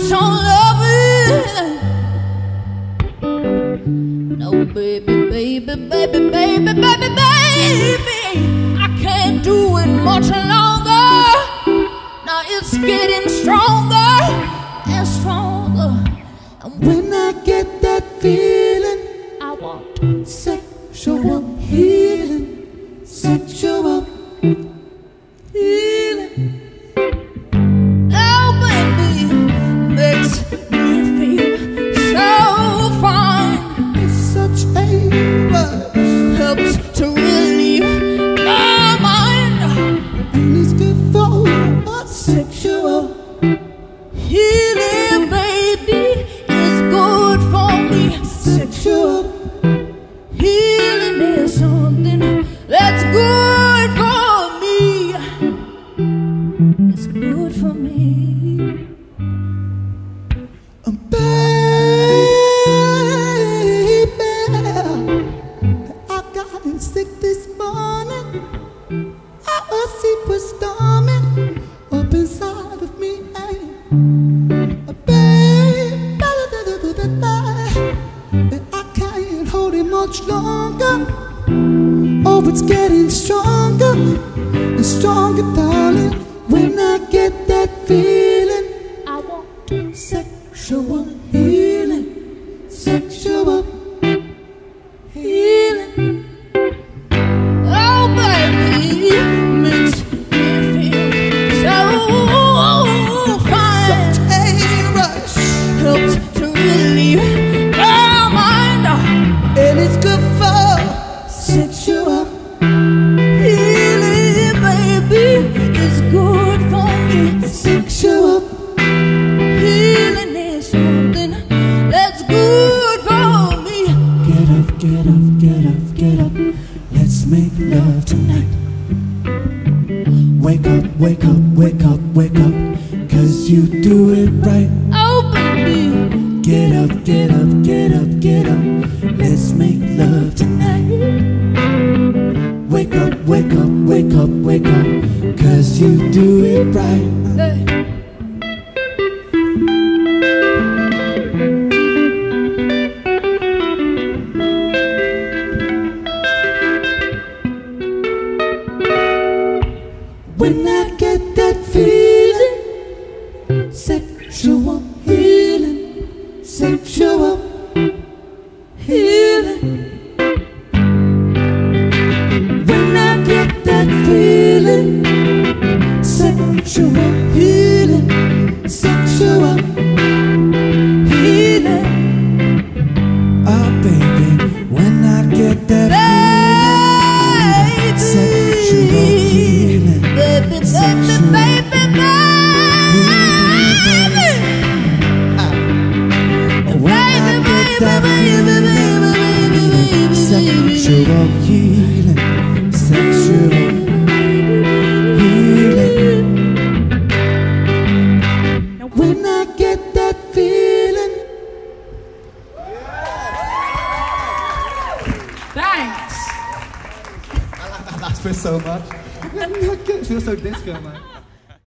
keeps loving. No, baby, baby, baby, baby, baby, baby, I can't do it much longer. Now it's getting stronger and stronger. And when I get that feeling. It's getting stronger and stronger, darling. When I get that feeling, I want to sexual healing, sexual Wake up, wake up, wake up, wake up. Cause you do it right. Oh, baby, Get up, get up, get up, get up. Let's make love tonight. Wake up, wake up, wake up, wake up. Cause you do it right. hey. When I get that feeling, sexual healing, sexual healing. When I get that feeling, sexual healing, sexual healing. Oh, baby, when I get that I bit so much. It feels so disco, man.